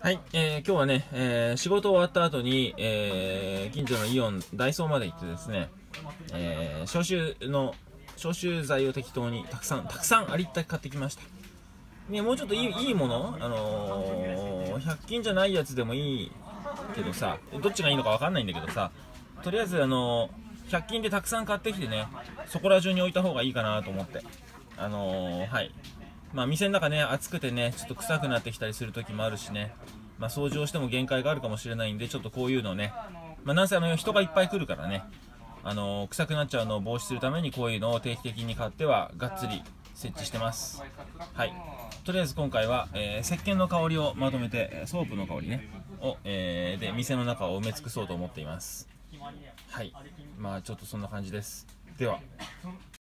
はい、えー、今日はね、えー、仕事終わった後に、えー、近所のイオン、ダイソーまで行ってですね、えー、消臭の、消臭剤を適当にたくさん、たくさんありったけ買ってきました。ね、もうちょっといいいいもの？あのー、100均じゃないやつでもいいけどさ、どっちがいいのかわかんないんだけどさ、とりあえずあの、100均でたくさん買ってきてね、そこら中に置いた方がいいかなと思って。あの、はい。まあ、店の中ね、暑くてね、ちょっと臭くなってきたりする時もあるしね、まあ、掃除をしても限界があるかもしれないんで、ちょっとこういうのね、まあ、なんせあの、人がいっぱい来るからね、あの、臭くなっちゃうのを防止するために、こういうのを定期的に買っては、がっつり設置してます。はい。とりあえず今回は、えー、石鹸の香りをまとめて、ソープの香りね、を、えー、で、店の中を埋め尽くそうと思っています。はい。まあ、ちょっとそんな感じです。では。